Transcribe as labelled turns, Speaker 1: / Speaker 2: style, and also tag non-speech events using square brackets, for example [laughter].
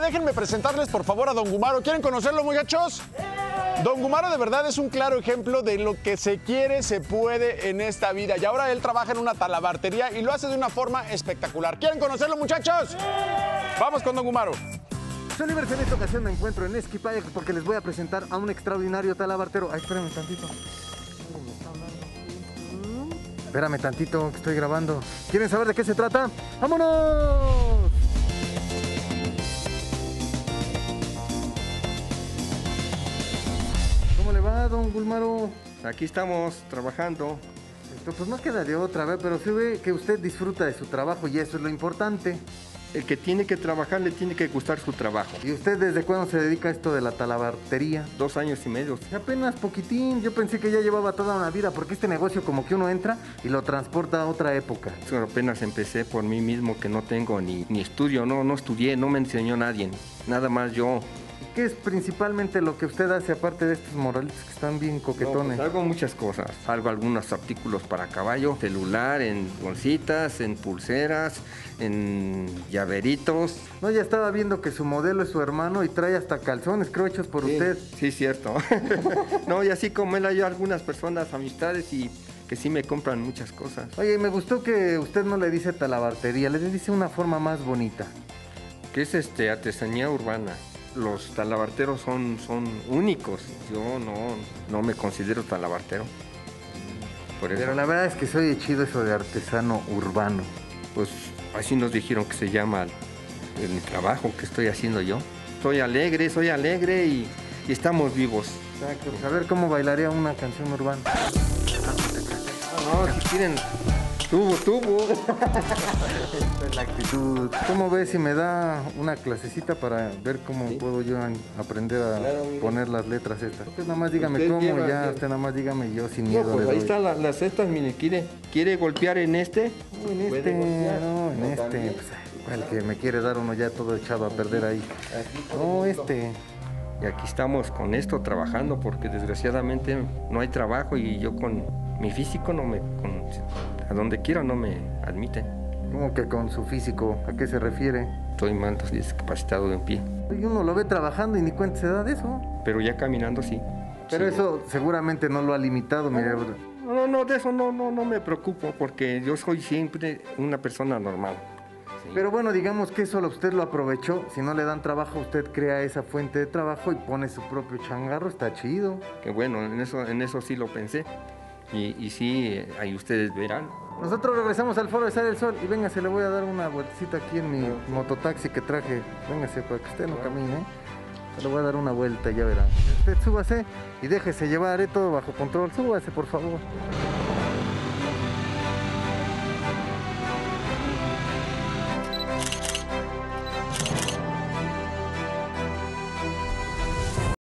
Speaker 1: Déjenme presentarles por favor a Don Gumaro. ¿Quieren conocerlo, muchachos? Don Gumaro de verdad es un claro ejemplo de lo que se quiere, se puede en esta vida. Y ahora él trabaja en una talabartería y lo hace de una forma espectacular. ¿Quieren conocerlo, muchachos? Vamos con Don Gumaro.
Speaker 2: Solivers, en esta ocasión me encuentro en Esquipaya porque les voy a presentar a un extraordinario talabartero. Ay, espérame tantito. Espérame tantito, que estoy grabando. ¿Quieren saber de qué se trata? ¡Vámonos! Va, don Gulmaro?
Speaker 3: Aquí estamos trabajando.
Speaker 2: Esto, pues no queda de otra, ¿ve? pero se ve que usted disfruta de su trabajo y eso es lo importante.
Speaker 3: El que tiene que trabajar le tiene que gustar su trabajo.
Speaker 2: ¿Y usted desde cuándo se dedica a esto de la talabartería?
Speaker 3: Dos años y medio.
Speaker 2: Apenas poquitín, yo pensé que ya llevaba toda una vida, porque este negocio como que uno entra y lo transporta a otra época.
Speaker 3: Yo apenas empecé por mí mismo que no tengo ni, ni estudio, no, no estudié, no me enseñó nadie, nada más yo.
Speaker 2: ¿Qué es principalmente lo que usted hace aparte de estos moralitos que están bien
Speaker 3: No,
Speaker 2: coquetones?
Speaker 3: pues hago muchas cosas. Hago algunos artículos para caballo, celular, en bolsitas, en pulseras, en llaveritos.
Speaker 2: No, ya estaba viendo que su modelo es su hermano y trae hasta calzones, creo, hechos por
Speaker 3: Sí,
Speaker 2: usted.
Speaker 3: Sí, cierto. [laughs] no, y así como él hay algunas personas, amistades y que sí me compran muchas cosas.
Speaker 2: Oye, me gustó que usted no le dice talabartería, le dice una forma más bonita.
Speaker 3: que es este artesanía urbana. Los talabarteros son, son únicos. Yo no, no me considero talabartero. Por eso,
Speaker 2: Pero la verdad es que soy chido eso de artesano urbano.
Speaker 3: pues así nos dijeron que se llama el, el trabajo que estoy haciendo yo. Soy alegre, soy alegre y, y estamos vivos.
Speaker 2: Exacto. Pues a ver cómo bailaría una canción urbana.
Speaker 3: No, si quieren,
Speaker 2: Esta es la actitud. ¿Cómo ves si me da una clasecita para ver cómo
Speaker 3: Sí.
Speaker 2: puedo yo aprender a
Speaker 3: Claro,
Speaker 2: poner las letras estas? Usted nada más dígame
Speaker 3: Usted
Speaker 2: cómo
Speaker 3: lleva
Speaker 2: ya, usted nada más dígame yo sin
Speaker 3: No,
Speaker 2: miedo.
Speaker 3: pues ahí están la- las cestas, mire, quiere, quiere golpear en este.
Speaker 2: No, en este, no, en
Speaker 3: No,
Speaker 2: este.
Speaker 3: también.
Speaker 2: Pues, el que me quiere dar uno ya todo echado a perder ahí. No, este.
Speaker 3: Y aquí estamos con esto trabajando porque desgraciadamente no hay trabajo y yo con mi físico no me con- a donde quiera no me admiten.
Speaker 2: ¿Cómo que con su físico? ¿A qué se refiere?
Speaker 3: Estoy mal discapacitado de un pie,
Speaker 2: Y uno lo ve trabajando y ni cuenta se da de eso.
Speaker 3: pero ya caminando sí.
Speaker 2: Pero
Speaker 3: Sí.
Speaker 2: eso seguramente no lo ha limitado, mire.
Speaker 3: No, no, no, de eso no, no, no me preocupo porque yo soy siempre una persona normal. Sí.
Speaker 2: Pero bueno, digamos que eso lo- usted lo aprovechó. Si no le dan trabajo, usted crea esa fuente de trabajo y pone su propio changarro. Está chido.
Speaker 3: que bueno, en eso, en eso sí lo pensé. Y, y sí, ahí ustedes verán.
Speaker 2: Nosotros regresamos al foro de Sale el Sol y véngase, le voy a dar una vueltecita aquí en mi mototaxi que traje. Véngase para que usted no camine. ¿eh? Le voy a dar una vuelta, ya verá. Usted súbase y déjese llevar, ¿eh? todo bajo control. Súbase, por favor.